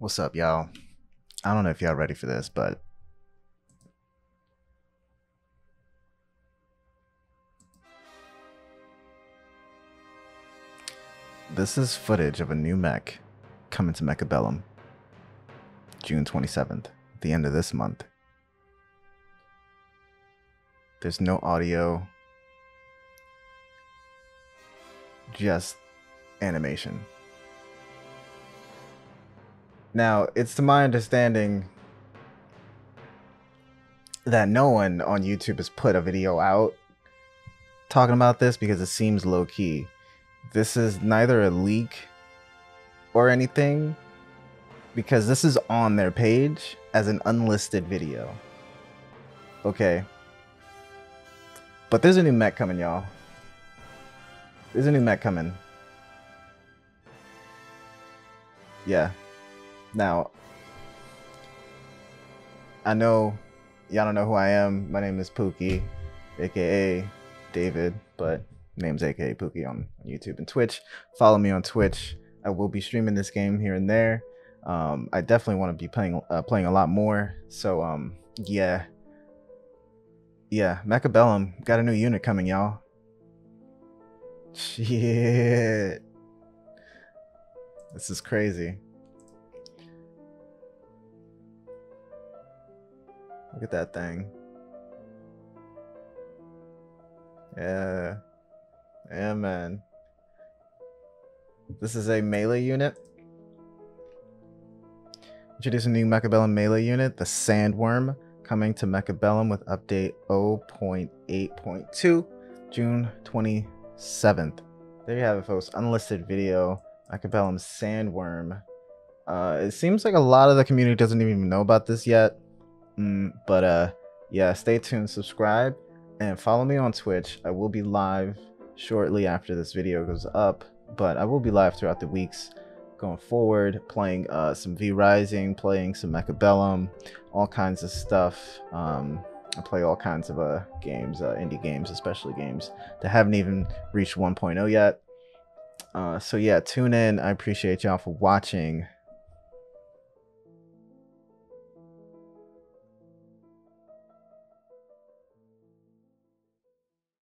What's up, y'all? I don't know if y'all ready for this, but this is footage of a new mech coming to Mechabellum June 27th, the end of this month. There's no audio, just animation. Now, it's to my understanding that no one on YouTube has put a video out talking about this because it seems low key. This is neither a leak or anything because this is on their page as an unlisted video. Okay. But there's a new mech coming, y'all. There's a new mech coming. Yeah. Now, I know y'all don't know who I am. My name is Pookie, aka David, but name's aka Pookie on YouTube and Twitch. Follow me on Twitch. I will be streaming this game here and there. Um, I definitely want to be playing uh, playing a lot more. So um, yeah, yeah. Mechabellum got a new unit coming, y'all. Shit, this is crazy. Look at that thing. Yeah. Yeah, man. This is a melee unit. Introducing new Mechabellum melee unit, the Sandworm, coming to Mechabellum with update 0.8.2, June 27th. There you have it, folks. Unlisted video, Mechabellum Sandworm. Uh, it seems like a lot of the community doesn't even know about this yet. Mm, but uh, yeah, stay tuned, subscribe, and follow me on Twitch. I will be live shortly after this video goes up, but I will be live throughout the weeks going forward, playing uh, some V Rising, playing some Mechabellum, all kinds of stuff. Um, I play all kinds of uh, games, uh, indie games, especially games that haven't even reached 1.0 yet. Uh, so yeah, tune in. I appreciate y'all for watching.